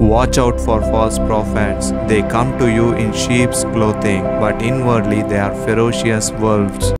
Watch out for false prophets. They come to you in sheep's clothing, but inwardly they are ferocious wolves.